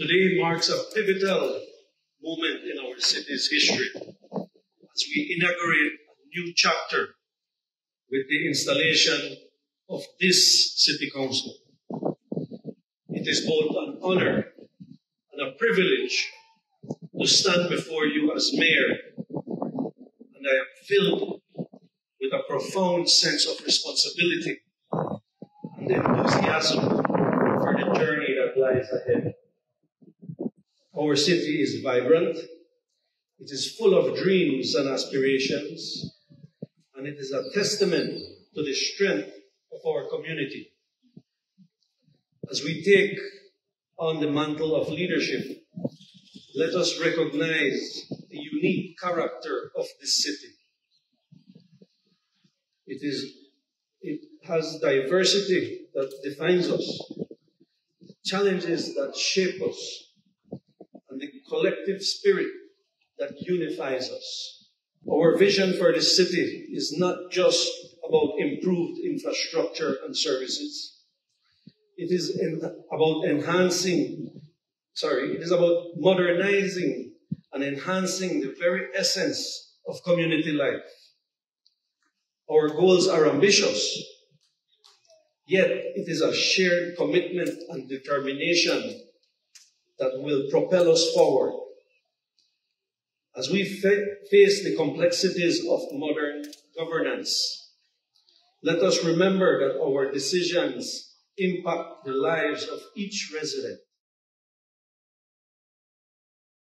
Today marks a pivotal moment in our city's history as we inaugurate a new chapter with the installation of this city council. It is both an honor and a privilege to stand before you as mayor, and I am filled with a profound sense of responsibility and enthusiasm for the journey that lies ahead. Our city is vibrant, it is full of dreams and aspirations, and it is a testament to the strength of our community. As we take on the mantle of leadership, let us recognize the unique character of this city. It is it has diversity that defines us, challenges that shape us, collective spirit that unifies us. Our vision for the city is not just about improved infrastructure and services. It is about enhancing, sorry, it is about modernizing and enhancing the very essence of community life. Our goals are ambitious, yet it is a shared commitment and determination that will propel us forward. As we fa- face the complexities of modern governance, let us remember that our decisions impact the lives of each resident.